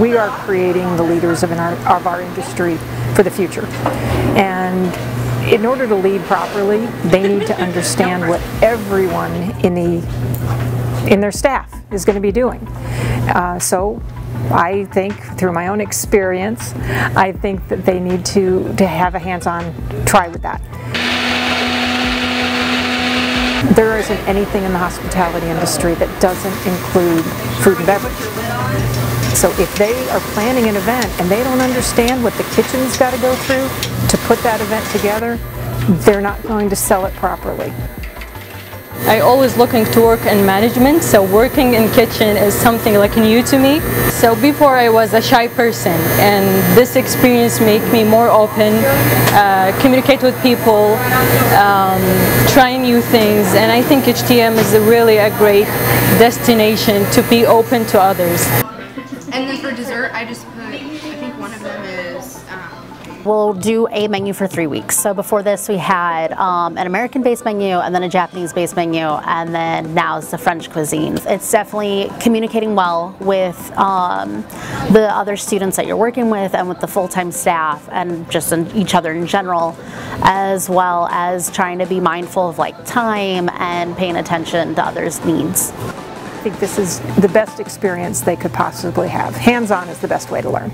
we are creating the leaders of our, of our industry for the future. And in order to lead properly, they need to understand what everyone in the in their staff is going to be doing. Uh, so I think through my own experience, I think that they need to, to have a hands-on try with that. There isn't anything in the hospitality industry that doesn't include food and beverage. So if they are planning an event and they don't understand what the kitchen's got to go through to put that event together, they're not going to sell it properly. I always looking to work in management, so working in kitchen is something like new to me. So before I was a shy person, and this experience make me more open, uh, communicate with people, um, try new things, and I think HTM is a really a great destination to be open to others. And then for dessert, I just put, I think one of them is um, We'll do a menu for three weeks. So before this, we had um, an American-based menu, and then a Japanese-based menu, and then now it's the French cuisine. It's definitely communicating well with um, the other students that you're working with, and with the full-time staff, and just in each other in general, as well as trying to be mindful of like time and paying attention to others' needs. I think this is the best experience they could possibly have. Hands-on is the best way to learn.